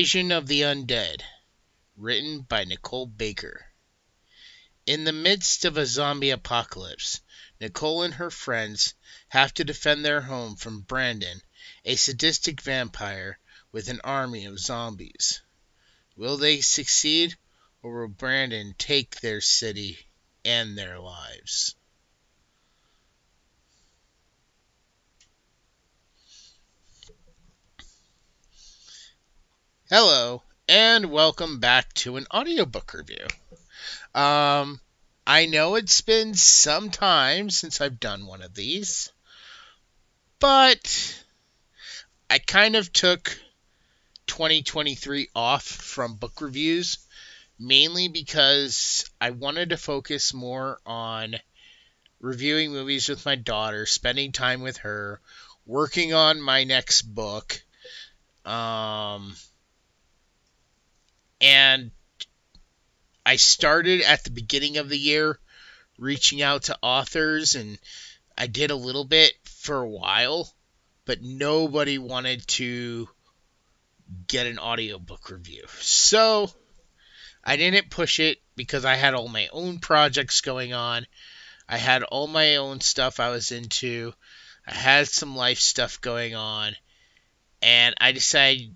Invasion of the Undead, written by Nicole Baker. In the midst of a zombie apocalypse, Nicole and her friends have to defend their home from Brandon, a sadistic vampire with an army of zombies. Will they succeed, or will Brandon take their city and their lives? Hello, and welcome back to an audiobook review. Um, I know it's been some time since I've done one of these, but I kind of took 2023 off from book reviews mainly because I wanted to focus more on reviewing movies with my daughter, spending time with her, working on my next book. Um, and I started at the beginning of the year reaching out to authors, and I did a little bit for a while, but nobody wanted to get an audiobook review. So I didn't push it because I had all my own projects going on. I had all my own stuff I was into. I had some life stuff going on. And I decided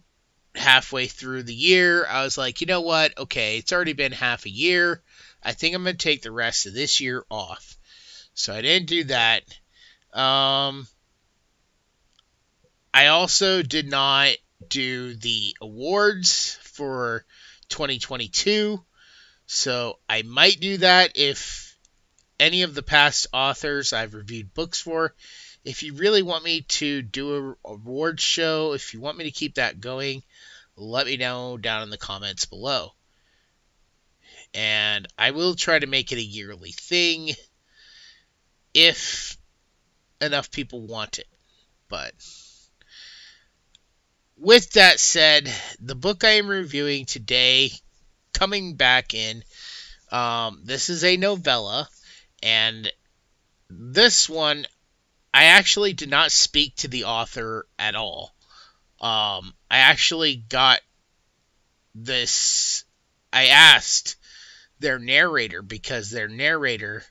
halfway through the year, I was like, you know what? Okay, it's already been half a year. I think I'm going to take the rest of this year off. So I didn't do that. Um, I also did not do the awards for 2022. So I might do that if any of the past authors I've reviewed books for. If you really want me to do a award show, if you want me to keep that going, let me know down in the comments below. And I will try to make it a yearly thing if enough people want it. But with that said, the book I am reviewing today, coming back in, um, this is a novella, and this one I actually did not speak to the author at all. Um, I actually got this. I asked their narrator because their narrator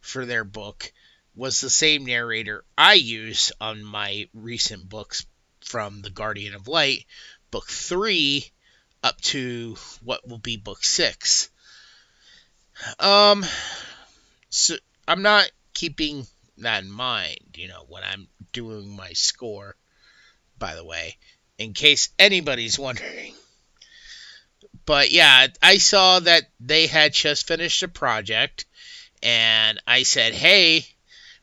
for their book was the same narrator I use on my recent books from The Guardian of Light, book three, up to what will be book six. Um, so I'm not keeping that in mind, you know, when I'm doing my score by the way, in case anybody's wondering. But yeah, I saw that they had just finished a project, and I said, hey,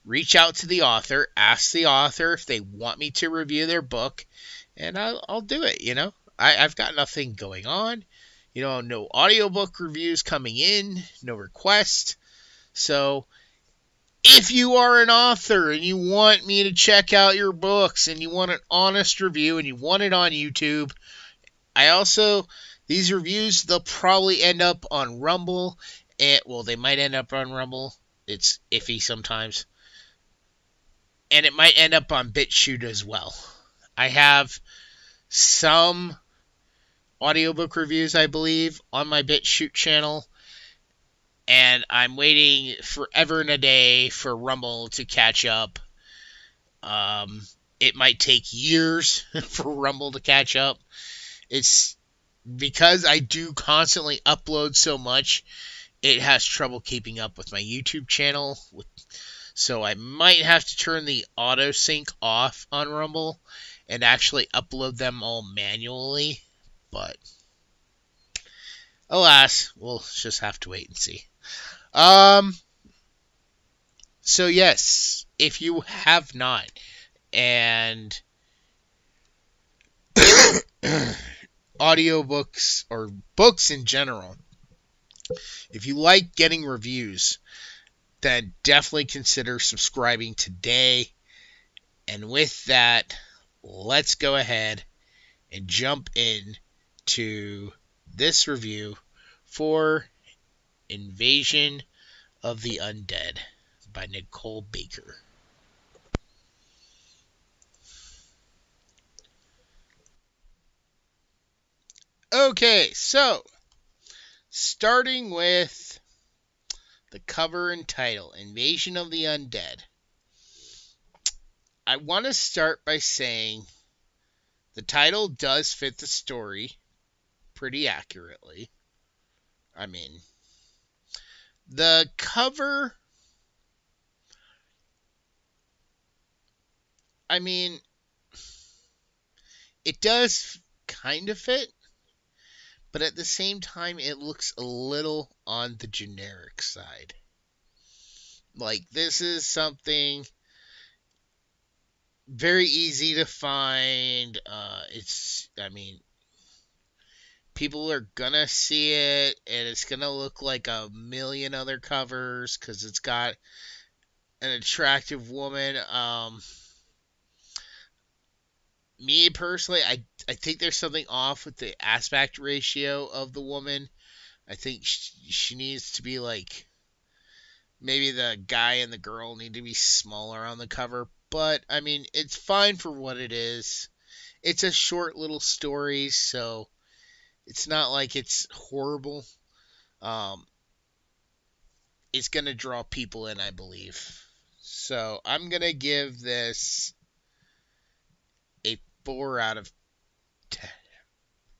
reach out to the author, ask the author if they want me to review their book, and I'll, I'll do it, you know. I, I've got nothing going on. you know, no audiobook reviews coming in, no request. So if you are an author and you want me to check out your books and you want an honest review and you want it on YouTube, I also these reviews they'll probably end up on Rumble. And, well, they might end up on Rumble. It's iffy sometimes. And it might end up on BitChute as well. I have some audiobook reviews, I believe, on my BitChute channel. And I'm waiting forever and a day for Rumble to catch up. Um, it might take years for Rumble to catch up. It's because I do constantly upload so much, it has trouble keeping up with my YouTube channel. So I might have to turn the auto sync off on Rumble and actually upload them all manually. But alas, we'll just have to wait and see. Um. So yes, if you have not, and audiobooks or books in general, if you like getting reviews, then definitely consider subscribing today. And with that, let's go ahead and jump in to this review for Invasion of the Undead by Nicole Baker. Okay, so starting with the cover and title Invasion of the Undead. I want to start by saying the title does fit the story pretty accurately. I mean, the cover. I mean, it does kind of fit, but at the same time, it looks a little on the generic side. Like, this is something very easy to find. Uh, it's, I mean, people are gonna see it, and it's gonna look like a million other covers because it's got an attractive woman. Um, me personally, I I think there's something off with the aspect ratio of the woman. I think she, she needs to be like maybe the guy and the girl need to be smaller on the cover, but I mean it's fine for what it is. It's a short little story, so it's not like it's horrible. Um, it's gonna draw people in, I believe. So I'm gonna give this a four out of 10,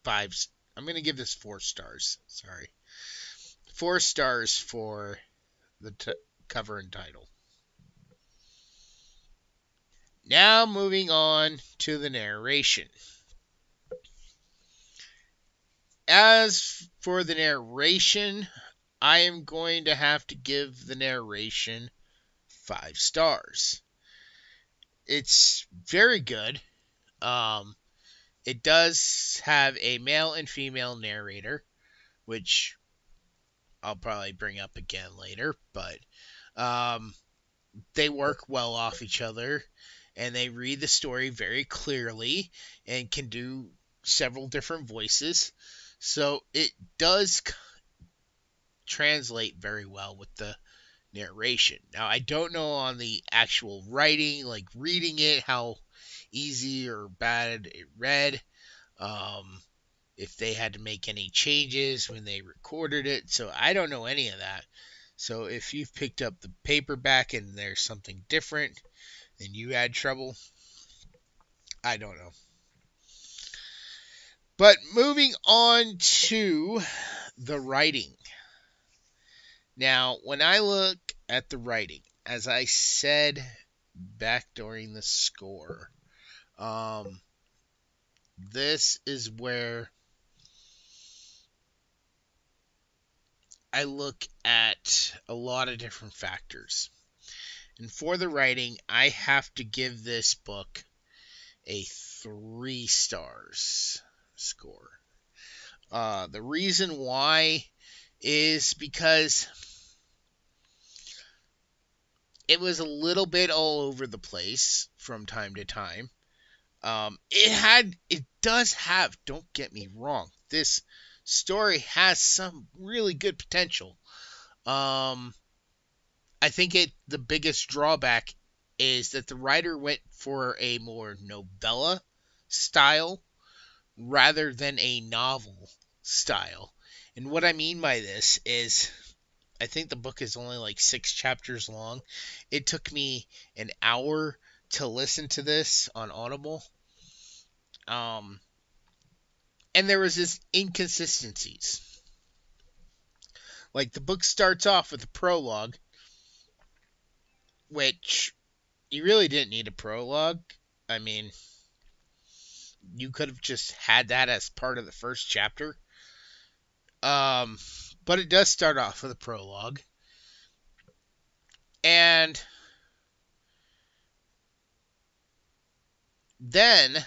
5. I'm going to give this four stars. Sorry. Four stars for the t- cover and title. Now moving on to the narration. As for the narration, I am going to have to give the narration five stars. It's very good. Um, it does have a male and female narrator, which I'll probably bring up again later, but um, they work well off each other and they read the story very clearly and can do several different voices. So it does translate very well with the narration. Now, I don't know on the actual writing, like reading it, how easy or bad it read. Um, if they had to make any changes when they recorded it. So I don't know any of that. So if you've picked up the paperback and there's something different and you had trouble, I don't know. But moving on to the writing. Now, when I look at the writing, as I said back during the score, um, this is where I look at a lot of different factors. And for the writing, I have to give this book a three stars score. Uh, the reason why is because it was a little bit all over the place from time to time. Um, it had, it does have, don't get me wrong, this story has some really good potential. Um, I think it the biggest drawback is that the writer went for a more novella style rather than a novel style. And what I mean by this is I think the book is only like 6 chapters long. It took me an hour to listen to this on Audible. Um and there was this inconsistencies. Like the book starts off with a prologue which you really didn't need a prologue. I mean, you could have just had that as part of the first chapter. Um, but it does start off with a prologue. And then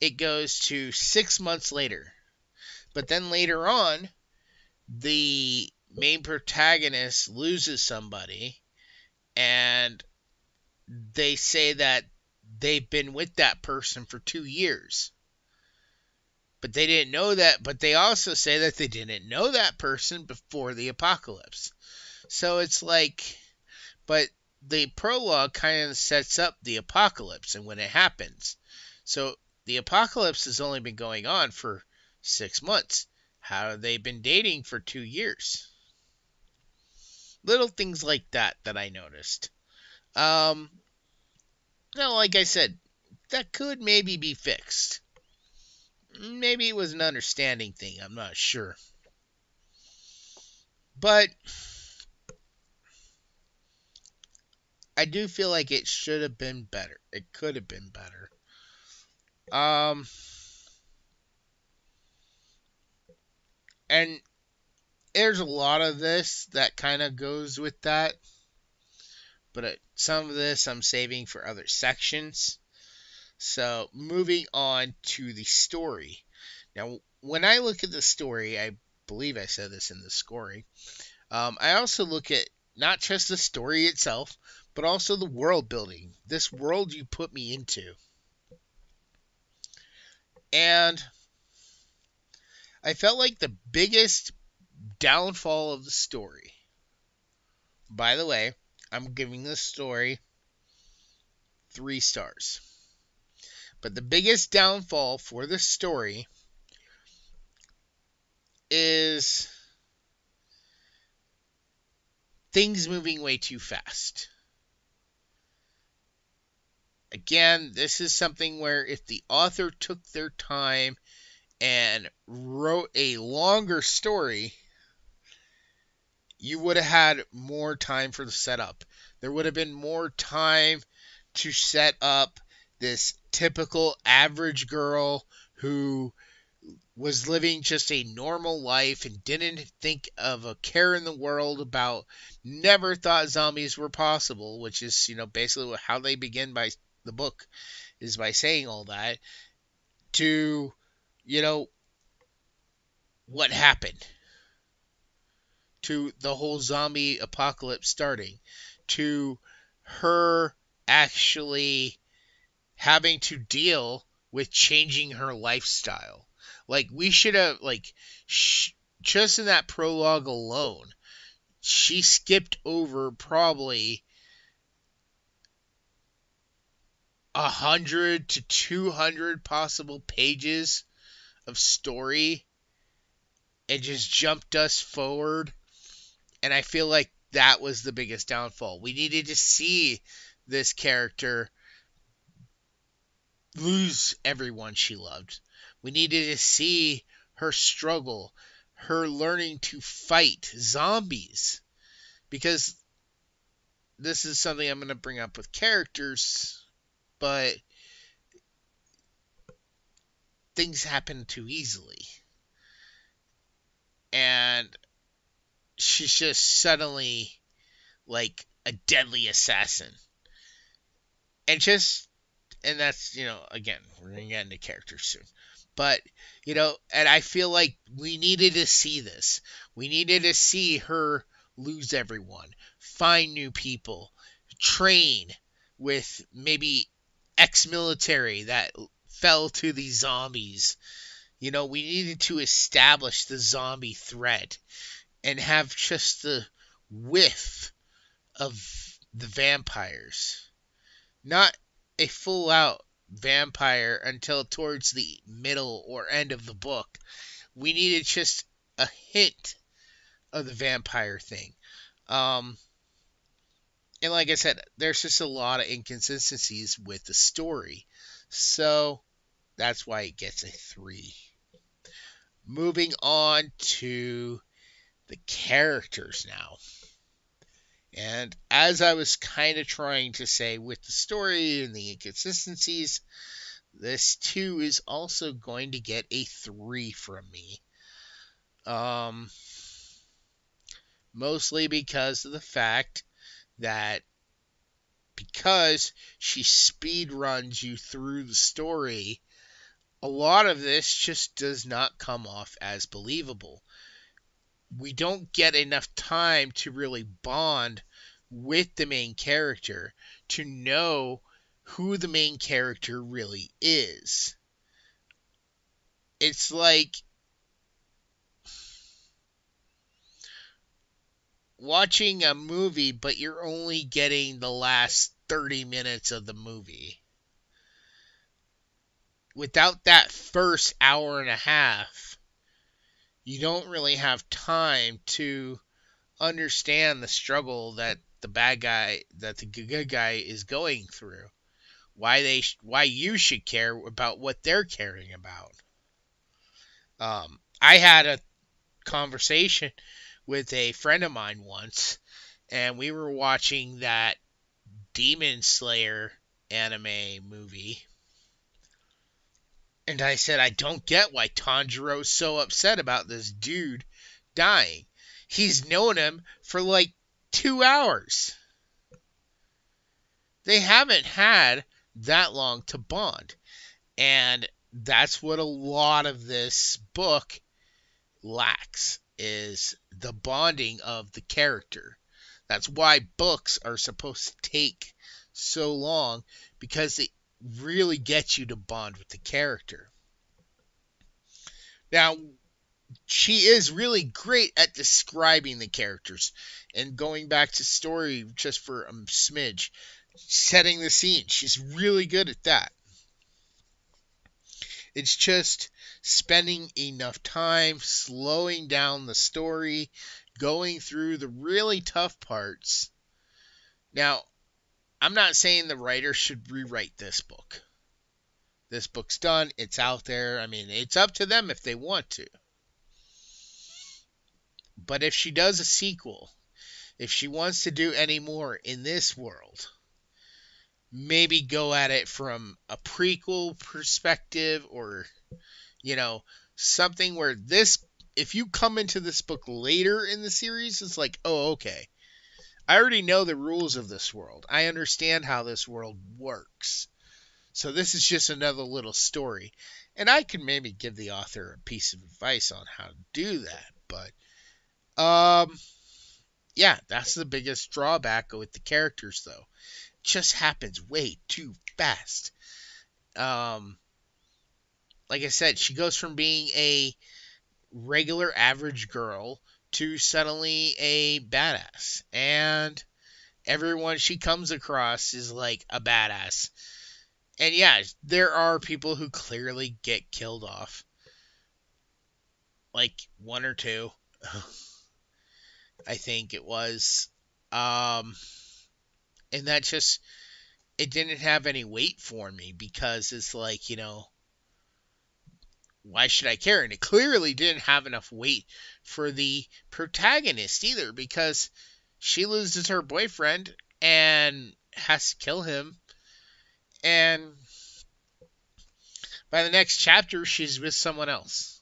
it goes to six months later. But then later on, the main protagonist loses somebody and they say that they've been with that person for two years. But they didn't know that, but they also say that they didn't know that person before the apocalypse. So it's like, but the prologue kind of sets up the apocalypse and when it happens. So the apocalypse has only been going on for six months. How have they been dating for two years? Little things like that that I noticed. Um, now, like I said, that could maybe be fixed. Maybe it was an understanding thing. I'm not sure. But I do feel like it should have been better. It could have been better. Um, and there's a lot of this that kind of goes with that. But uh, some of this I'm saving for other sections. So, moving on to the story. Now, when I look at the story, I believe I said this in the scoring. Um, I also look at not just the story itself, but also the world building. This world you put me into. And I felt like the biggest downfall of the story. By the way, I'm giving this story three stars. But the biggest downfall for this story is things moving way too fast. Again, this is something where if the author took their time and wrote a longer story, you would have had more time for the setup. There would have been more time to set up this typical average girl who was living just a normal life and didn't think of a care in the world about never thought zombies were possible which is you know basically how they begin by the book is by saying all that to you know what happened to the whole zombie apocalypse starting, to her actually having to deal with changing her lifestyle. Like we should have like sh- just in that prologue alone, she skipped over probably a hundred to two hundred possible pages of story and just jumped us forward and I feel like that was the biggest downfall. We needed to see this character lose everyone she loved. We needed to see her struggle, her learning to fight zombies. Because this is something I'm going to bring up with characters, but things happen too easily. And she's just suddenly like a deadly assassin. And just and that's, you know, again, we're gonna get into characters soon. But, you know, and I feel like we needed to see this. We needed to see her lose everyone, find new people, train with maybe ex military that fell to these zombies. You know, we needed to establish the zombie threat and have just the whiff of the vampires. Not a full out vampire until towards the middle or end of the book. We needed just a hint of the vampire thing. Um, and like I said, there's just a lot of inconsistencies with the story. So that's why it gets a 3. Moving on to the characters now. And as I was kind of trying to say with the story and the inconsistencies, this too is also going to get a 3 from me. Um, mostly because of the fact that because she speed runs you through the story, a lot of this just does not come off as believable we don't get enough time to really bond with the main character to know who the main character really is. It's like watching a movie, but you're only getting the last 30 minutes of the movie. Without that first hour and a half, you don't really have time to understand the struggle that the bad guy that the good guy is going through. Why they why you should care about what they're caring about. Um, i had a conversation with a friend of mine once and we were watching that demon slayer anime movie and I said, I don't get why Tanjiro's so upset about this dude dying. He's known him for like two hours. They haven't had that long to bond. And that's what a lot of this book lacks is the bonding of the character. That's why books are supposed to take so long because it really gets you to bond with the character. Now, she is really great at describing the characters and going back to story just for a smidge, setting the scene. She's really good at that. It's just spending enough time slowing down the story, going through the really tough parts. Now, I'm not saying the writer should rewrite this book. This book's done, it's out there. I mean, it's up to them if they want to. But if she does a sequel, if she wants to do any more in this world, maybe go at it from a prequel perspective or, you know, something where this, if you come into this book later in the series, it's like, oh, okay. I already know the rules of this world. I understand how this world works. So this is just another little story. And I can maybe give the author a piece of advice on how to do that. But um yeah, that's the biggest drawback with the characters though. It just happens way too fast. Um like I said, she goes from being a regular average girl to suddenly a badass. And everyone she comes across is like a badass. And yeah, there are people who clearly get killed off. Like one or two. I think it was. Um and that just it didn't have any weight for me because it's like, you know, why should I care? And it clearly didn't have enough weight for the protagonist either because she loses her boyfriend and has to kill him. And by the next chapter, she's with someone else.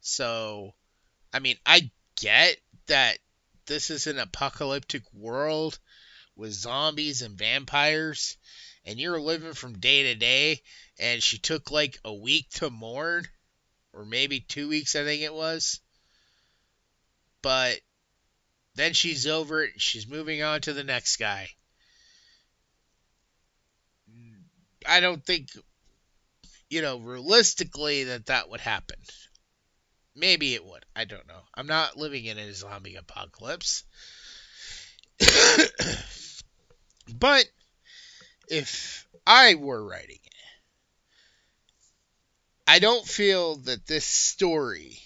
So, I mean, I get that this is an apocalyptic world with zombies and vampires and you're living from day to day, and she took like a week to mourn, or maybe two weeks, I think it was. But then she's over it, she's moving on to the next guy. I don't think, you know, realistically that that would happen. Maybe it would. I don't know. I'm not living in a zombie apocalypse. but if I were writing it, I don't feel that this story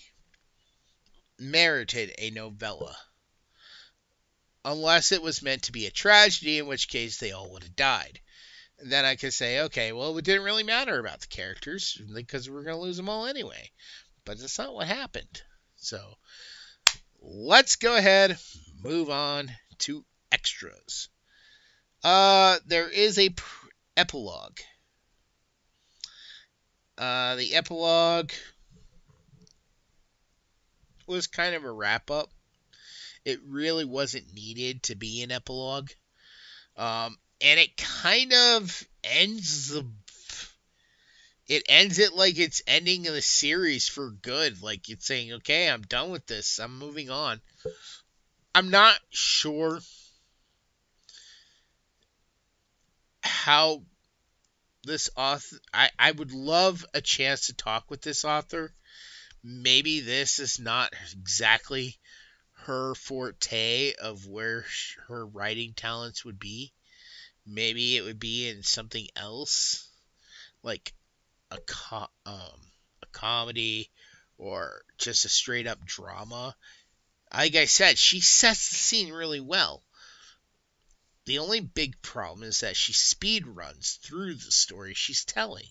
merited a novella. Unless it was meant to be a tragedy, in which case they all would have died. And then I could say, okay, well, it didn't really matter about the characters because we're going to lose them all anyway. But that's not what happened. So let's go ahead, move on to extras. Uh, there is a pr- epilogue. Uh, the epilogue was kind of a wrap up. It really wasn't needed to be an epilogue. Um, and it kind of ends the it ends it like it's ending the series for good. Like it's saying, okay, I'm done with this. I'm moving on. I'm not sure how this author. I, I would love a chance to talk with this author. Maybe this is not exactly her forte of where her writing talents would be. Maybe it would be in something else, like a co- um, a comedy or just a straight up drama. Like I said, she sets the scene really well. The only big problem is that she speed runs through the story she's telling.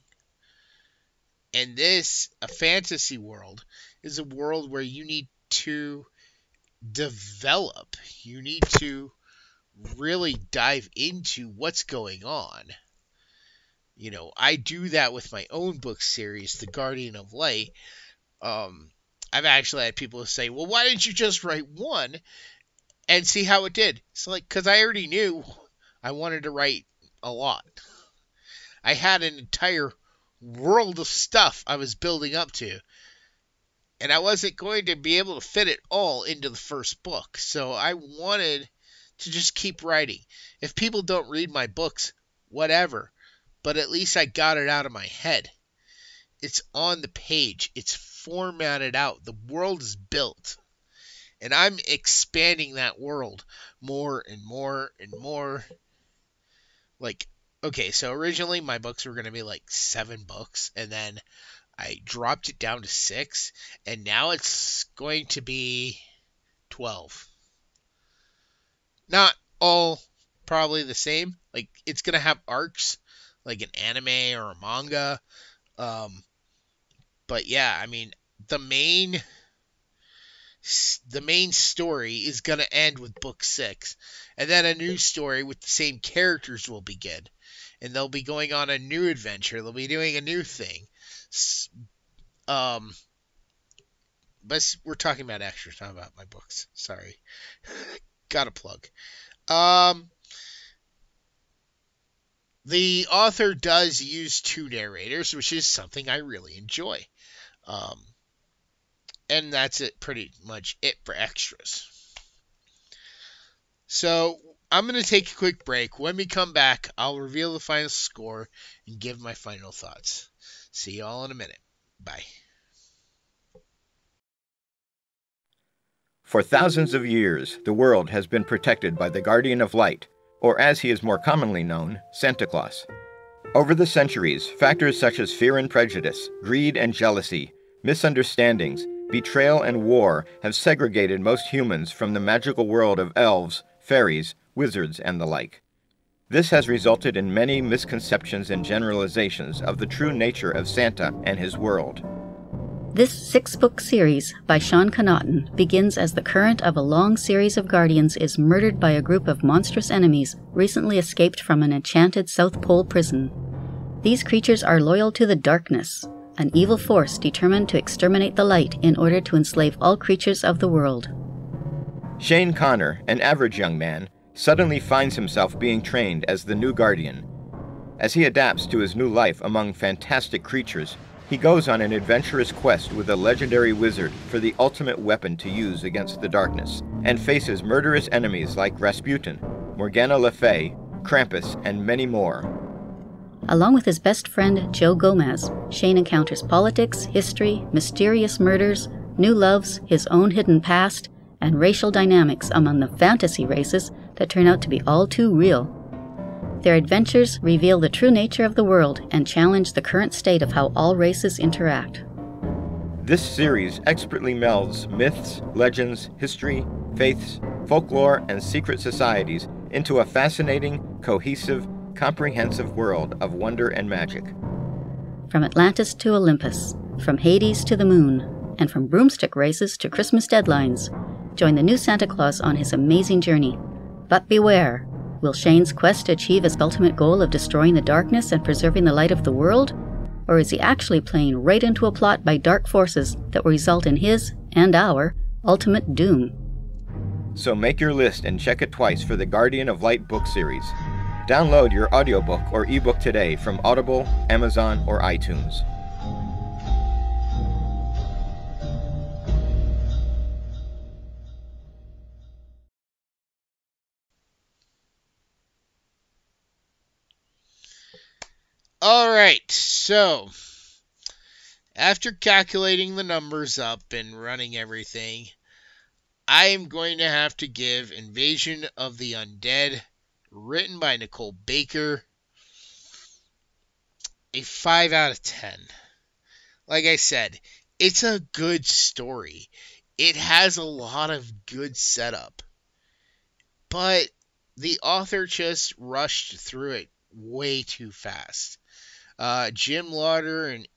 And this, a fantasy world, is a world where you need to develop. You need to really dive into what's going on. You know, I do that with my own book series, The Guardian of Light. Um, I've actually had people say, "Well, why didn't you just write one and see how it did?" It's like because I already knew I wanted to write a lot. I had an entire world of stuff I was building up to, and I wasn't going to be able to fit it all into the first book. So I wanted to just keep writing. If people don't read my books, whatever. But at least I got it out of my head. It's on the page, it's formatted out, the world is built. And I'm expanding that world more and more and more. Like, okay, so originally my books were going to be like seven books, and then I dropped it down to six, and now it's going to be 12 not all probably the same. Like it's gonna have arcs, like an anime or a manga. Um, but yeah, I mean the main the main story is gonna end with book six, and then a new story with the same characters will begin, and they'll be going on a new adventure. They'll be doing a new thing. Um, but we're talking about extras, not about my books. Sorry. got a plug. Um, the author does use two narrators, which is something I really enjoy. Um, and that's it, pretty much it for extras. So I'm going to take a quick break. When we come back, I'll reveal the final score and give my final thoughts. See you all in a minute. Bye. For thousands of years, the world has been protected by the Guardian of Light, or as he is more commonly known, Santa Claus. Over the centuries, factors such as fear and prejudice, greed and jealousy, misunderstandings, betrayal and war have segregated most humans from the magical world of elves, fairies, wizards, and the like. This has resulted in many misconceptions and generalizations of the true nature of Santa and his world. This six book series by Shaun Connaughton begins as the current of a long series of Guardians is murdered by a group of monstrous enemies recently escaped from an enchanted South Pole prison. These creatures are loyal to the darkness, an evil force determined to exterminate the light in order to enslave all creatures of the world. Shane Connor, an average young man, suddenly finds himself being trained as the new Guardian. As he adapts to his new life among fantastic creatures, he goes on an adventurous quest with a legendary wizard for the ultimate weapon to use against the darkness, and faces murderous enemies like Rasputin, Morgana Le Fay, Krampus, and many more. Along with his best friend Joe Gomez, Shane encounters politics, history, mysterious murders, new loves, his own hidden past, and racial dynamics among the fantasy races that turn out to be all too real. Their adventures reveal the true nature of the world and challenge the current state of how all races interact. This series expertly melds myths, legends, history, faiths, folklore, and secret societies into a fascinating, cohesive, comprehensive world of wonder and magic. From Atlantis to Olympus, from Hades to the moon, and from broomstick races to Christmas deadlines, join the new Santa Claus on his amazing journey. But beware! Will Shane's quest achieve his ultimate goal of destroying the darkness and preserving the light of the world? Or is he actually playing right into a plot by dark forces that will result in his, and our, ultimate doom? So make your list and check it twice for the Guardian of Light book series. Download your audiobook or ebook today from Audible, Amazon, or iTunes. All right, so after calculating the numbers up and running everything, I am going to have to give Invasion of the Undead, written by Nicole Baker, a 5 out of 10. Like I said, it's a good story. It has a lot of good setup. But the author just rushed through it way too fast. Uh, Jim Lawter and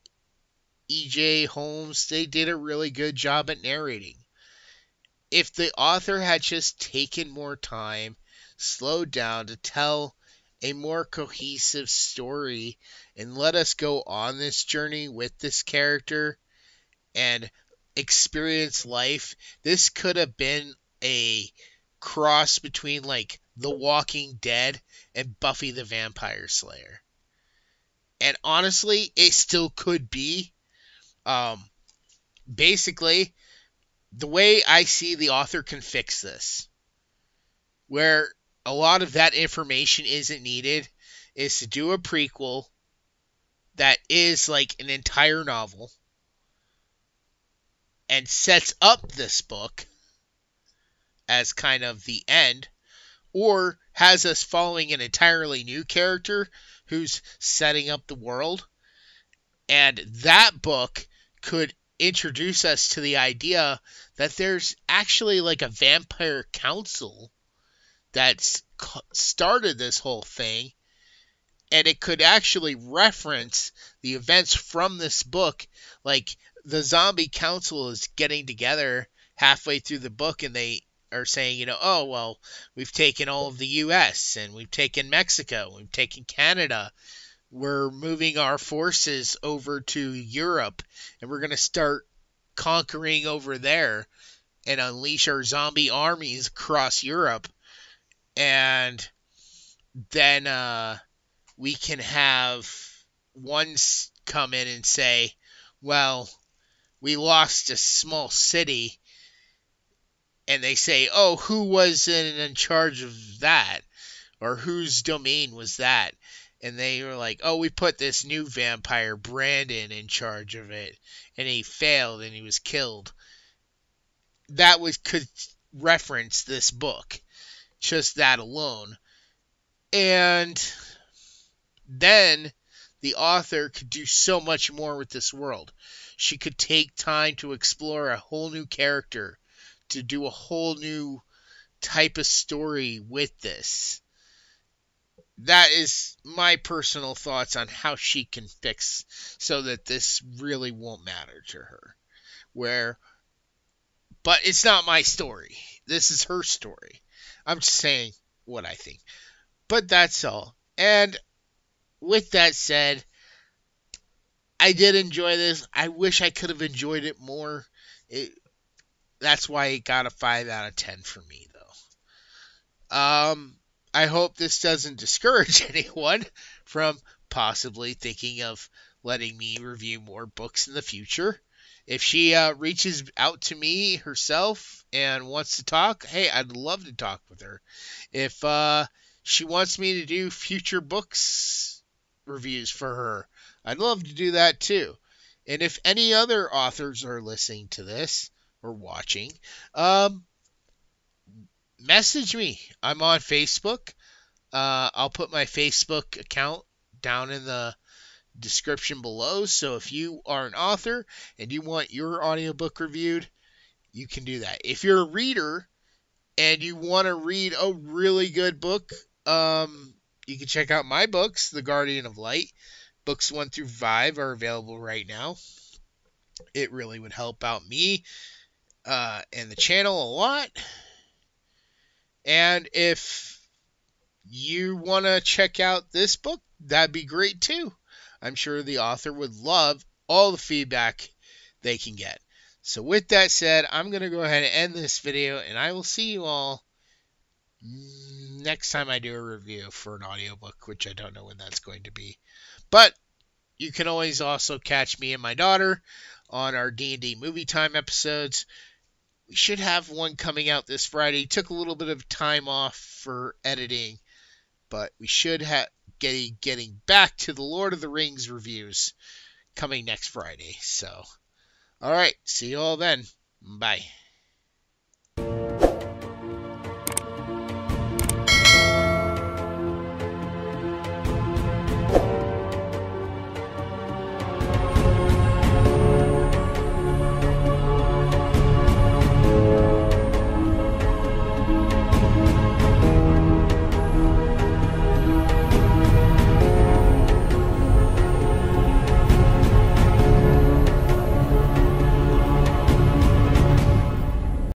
E.J. Holmes, they did a really good job at narrating. If the author had just taken more time, slowed down to tell a more cohesive story and let us go on this journey with this character and experience life, this could have been a cross between like The Walking Dead and Buffy the Vampire Slayer and honestly, it still could be. Um, basically, the way I see the author can fix this, where a lot of that information isn't needed, is to do a prequel that is like an entire novel and sets up this book as kind of the end, or has us following an entirely new character who's setting up the world. And that book could introduce us to the idea that there's actually like a vampire council that's started this whole thing and it could actually reference the events from this book like the zombie council is getting together halfway through the book and they are saying, you know, oh, well, we've taken all of the U.S. and we've taken Mexico, we've taken Canada. We're moving our forces over to Europe and we're going to start conquering over there and unleash our zombie armies across Europe. And then uh, we can have one come in and say, well, we lost a small city and they say, "Oh, who was in, in charge of that?" or "Whose domain was that?" and they were like, "Oh, we put this new vampire Brandon in charge of it, and he failed and he was killed." That was could reference this book, just that alone, and then the author could do so much more with this world. She could take time to explore a whole new character to do a whole new type of story with this. That is my personal thoughts on how she can fix so that this really won't matter to her. Where, but it's not my story. This is her story. I'm just saying what I think. But that's all. And with that said, I did enjoy this. I wish I could have enjoyed it more. It, that's why it got a 5 out of 10 for me, though. Um, I hope this doesn't discourage anyone from possibly thinking of letting me review more books in the future. If she uh, reaches out to me herself and wants to talk, hey, I'd love to talk with her. If uh, she wants me to do future books reviews for her, I'd love to do that too. And if any other authors are listening to this or watching, um, message me. I'm on Facebook. Uh, I'll put my Facebook account down in the description below. So if you are an author and you want your audiobook reviewed, you can do that. If you're a reader and you want to read a really good book, um, you can check out my books, The Guardian of Light. Books 1 through 5 are available right now. It really would help out me uh, and the channel a lot. And if you want to check out this book, that'd be great too. I'm sure the author would love all the feedback they can get. So, with that said, I'm going to go ahead and end this video, and I will see you all next time I do a review for an audiobook, which I don't know when that's going to be. But you can always also catch me and my daughter on our D&D movie time episodes. We should have one coming out this Friday. Took a little bit of time off for editing, but we should have getting getting back to the Lord of the Rings reviews coming next Friday. So, all right. See you all then. Bye.